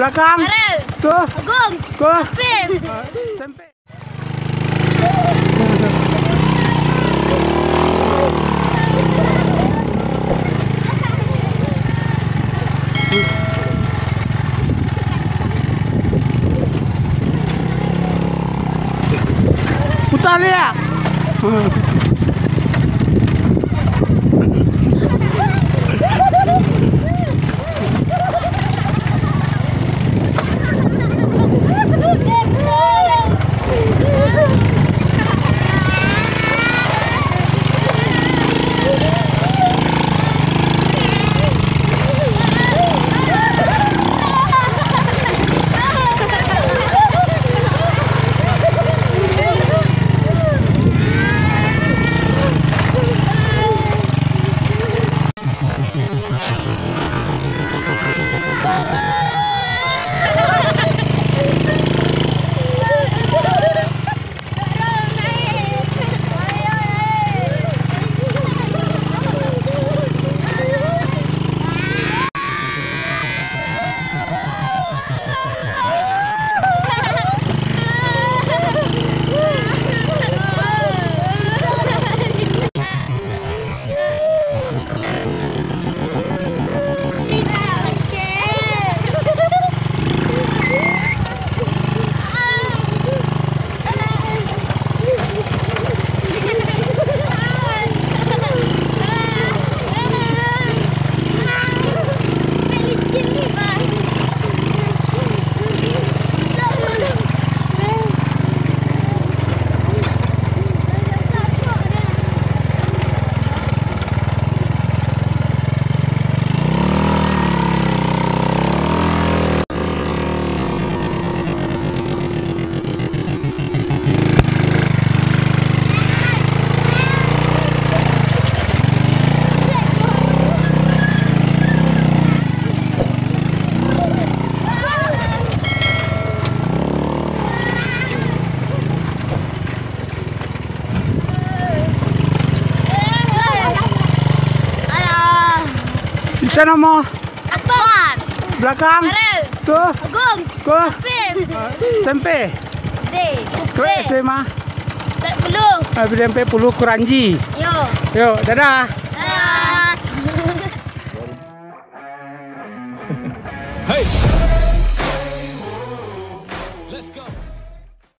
Belakang. Farel. Ke. Agung. Ke. Fim. Sampai. Putar dia. Thank you. Isa nama? Apaan? Belakang? Harul Ko? Agung Ko? Sempeh Sempe? Dih Sempeh Kau SMA? Tak puluh ah, Habis sampai puluh kuranji Yo Yo, dadah Dadah Hei